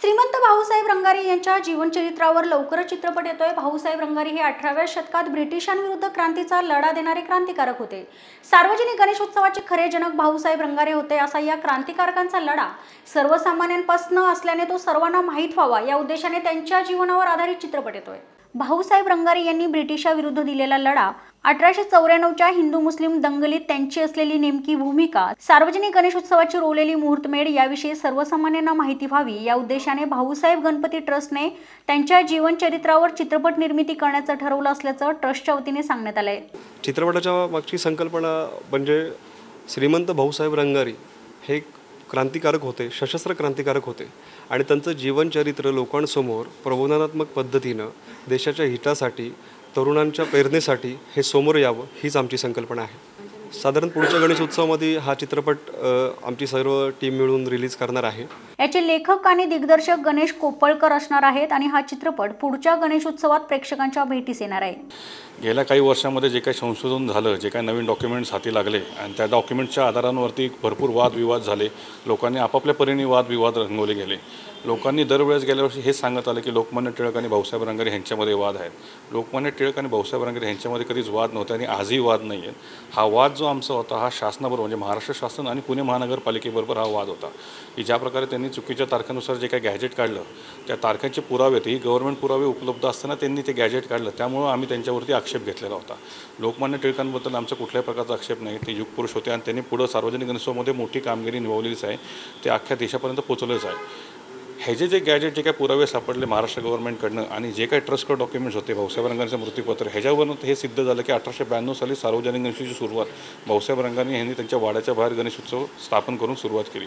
श्रीमंत भाऊसाहेब रंगारी यांच्या जीवनचरित्रावर लवकरच चित्रपट येतोय. भाऊसाहेब रंगारी हे अठराव्या शतकात ब्रिटिशांविरुद्ध क्रांतीचा लढा देणारे क्रांतिकारक होते. सार्वजनिक गणेशोत्सवाचे खरे जनक भाऊसाहेब रंगारे होते असा या क्रांतिकारकांचा लढा सर्वसामान्यांपासून असल्याने तो सर्वांना माहीत व्हावा या उद्देशाने त्यांच्या जीवनावर आधारित चित्रपट येतोय. भाऊसाहेब रंगारी यांनी ब्रिटिशाविरुद्ध दिलेला लढा अठराशे चौऱ्याण्णवच्या हिंदू मुस्लिम दंगलीत त्यांची असलेली नेमकी भूमिका सार्वजनिक गणेशोत्सवाची रोवलेली मुहूर्तमेढ याविषयी सर्वसामान्यांना माहिती व्हावी. या उद्देशाने भाऊसाहेब गणपती ट्रस्टने त्यांच्या जीवनचरित्रावर चित्रपट निर्मिती करण्याचं ठरवलं असल्याचं ट्रस्टच्या वतीने सांगण्यात आलंय. चित्रपटाच्या मागची संकल्पना म्हणजे श्रीमंत भाऊसाहेब रंगारी हे क्रांतिकारक होते सशस्त्र क्रांतिकारक होते. आणि त्यांचं जीवनचरित्र लोकांसमोर प्रबोधनात्मक पद्धतीनं देशाच्या हितासाठी तरुणांच्या प्रेरणेसाठी हे समोर यावं हीच आमची संकल्पना आहे. साधारण पुढच्या गणेश उत्सवामध्ये हा चित्रपट आमची सर्व टीम मिळून रिलीज करणार आहे. याचे लेखक आणि दिग्दर्शक गणेश कोपळकर असणार आहेत आणि हा चित्रपट पुढच्या गणेशोत्सवात प्रेक्षकांच्या भेटीस येणार आहे. गेल्या काही वर्षामध्ये जे काही संशोधन झालं जे काही नवीन डॉक्युमेंट्स हाती लागले आणि त्या डॉक्युमेंटच्या आधारांवरती भरपूर वादविवाद झाले. लोकांनी आपापल्या परीने वादविवाद रंगवले गेले. लोकांनी दरवेळेस गेल्या वर्षी हेच सांगत आलं की लोकमान्य टिळक आणि भाऊसाहेब रंगारे यांच्यामध्ये वाद आहेत. लोकमान्य टिळक आणि भाऊसाहेब रंगारे यांच्यामध्ये कधीच वाद नव्हते आणि आजही वाद नाही आहेत हा वाद जो आमचा होता हा शासनाबरोबर म्हणजे महाराष्ट्र शासन आणि पुणे महानगरपालिकेबरोबर हा वाद होता. की ज्या प्रकारे त्यांनी चुकीच्या तारखेनुसार जे काही गॅजेट काढलं त्या तारखांचे पुरावे ही गव्हर्नमेंट पुरावे उपलब्ध असताना त्यांनी ते गॅजेट काढलं. त्यामुळं आम्ही त्यांच्यावरती आक्षेप घेतलेला होता. लोकमान्य टिळकांबद्दल आमचा कुठल्याही प्रकारचा आक्षेप नाही. ते युगपुरुष होते आणि त्यांनी पुढं सार्वजनिक गणेशोत्सवामध्ये मोठी कामगिरी निभावलेलीच आहे. ते अख्ख्या देशापर्यंत पोचवलेच आहे. ह्याचे जे गॅजेट जे काय पुरावे सापडले महाराष्ट्र गव्हर्नमेंटकडनं आणि जे काही ट्रस्टकडे डॉक्युमेंट्स होते भाऊसाहेब रंगांचं मृत्यूपत्र ह्याच्यावरून हे सिद्ध झालं की अठराशे ब्याण्णव साली सार्वजनिक गणेशाची सुरुवात. भाऊसाहेब रंगांनी यांनी त्यांच्या वाड्याच्या बाहेर गणेशोत्सव स्थापन करून सुरुवात केली.